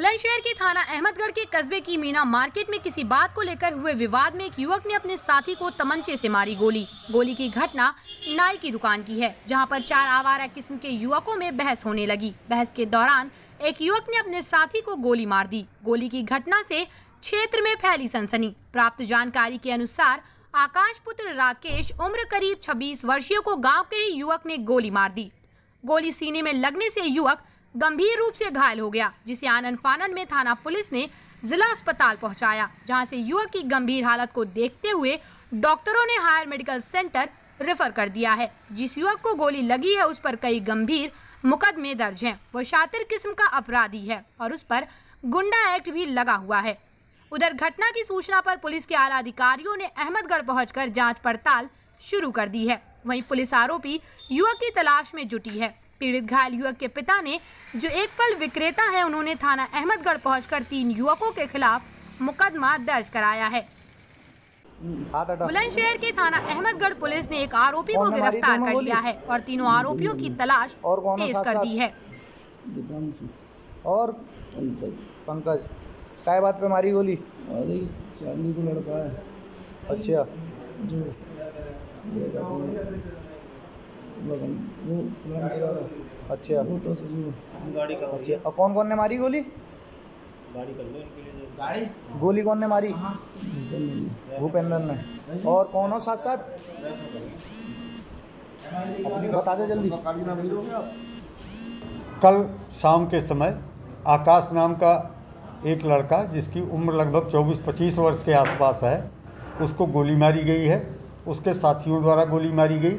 बुलंदशहर के थाना अहमदगढ़ के कस्बे की मीना मार्केट में किसी बात को लेकर हुए विवाद में एक युवक ने अपने साथी को तमंचे से मारी गोली। गोली की घटना नाई की दुकान की है, जहाँ पर चार आवारा किस्म के युवकों में बहस होने लगी। बहस के दौरान एक युवक ने अपने साथी को गोली मार दी। गोली की घटना से क्षेत्र में फैली सनसनी। प्राप्त जानकारी के अनुसार, आकाश पुत्र राकेश उम्र करीब 26 वर्षीय को गाँव के ही युवक ने गोली मार दी। गोली सीने में लगने से युवक गंभीर रूप से घायल हो गया, जिसे आनंद फानन में थाना पुलिस ने जिला अस्पताल पहुँचाया, जहाँ से युवक की गंभीर हालत को देखते हुए डॉक्टरों ने हायर मेडिकल सेंटर रेफर कर दिया है। जिस युवक को गोली लगी है, उस पर कई गंभीर मुकदमे दर्ज हैं। वो शातिर किस्म का अपराधी है और उस पर गुंडा एक्ट भी लगा हुआ है। उधर घटना की सूचना पर पुलिस के आला अधिकारियों ने अहमदगढ़ पहुंचकर जाँच पड़ताल शुरू कर दी है। वहीं पुलिस आरोपी युवक की तलाश में जुटी है। पीड़ित घायल युवक के पिता ने जो एक फल विक्रेता है उन्होंने थाना अहमदगढ़ पहुंचकर तीन युवकों के खिलाफ मुकदमा दर्ज कराया है। बुलंदशहर के थाना अहमदगढ़ पुलिस ने एक आरोपी को गिरफ़्तार कर लिया है और तीनों आरोपियों की तलाश तेज कर दी है। और पंकज काय बात पे मारी गोली? ये चांदी को लड़का है। अच्छा। हैं, लगन वो अच्छा। वो तो से जो अच्छा और कौन कौन ने मारी गोली? गोली कौन ने मारी? भूपेंद्र ने। और कौन हो साथ साथ? बता दे जल्दी। कल शाम के समय आकाश नाम का एक लड़का जिसकी उम्र लगभग 24-25 वर्ष के आसपास है उसको गोली मारी गई है। उसके साथियों द्वारा गोली मारी गई।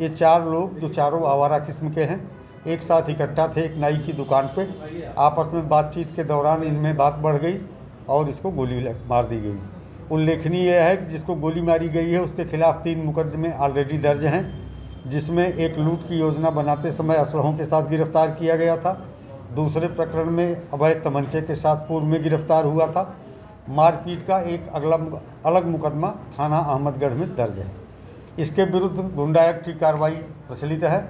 ये चार लोग जो चारों आवारा किस्म के हैं, एक साथ इकट्ठा थे एक नाई की दुकान पे। आपस में बातचीत के दौरान इनमें बात बढ़ गई और इसको गोली मार दी गई। उल्लेखनीय है कि जिसको गोली मारी गई है, उसके खिलाफ तीन मुकदमे ऑलरेडी दर्ज हैं, जिसमें एक लूट की योजना बनाते समय असलहों के साथ गिरफ़्तार किया गया था। दूसरे प्रकरण में अवैध तमंचे के साथ पूर्व में गिरफ़्तार हुआ था। मारपीट का एक अगला अलग मुकदमा थाना अहमदगढ़ में दर्ज है। इसके विरुद्ध गुंडा एक्ट की कार्रवाई प्रचलित है।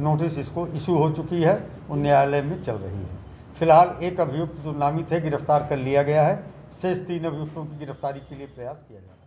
नोटिस इसको इशू हो चुकी है और न्यायालय में चल रही है। फ़िलहाल एक अभियुक्त जो नामित है, गिरफ़्तार कर लिया गया है। शेष तीन अभियुक्तों की गिरफ्तारी के लिए प्रयास किया जा रहा है।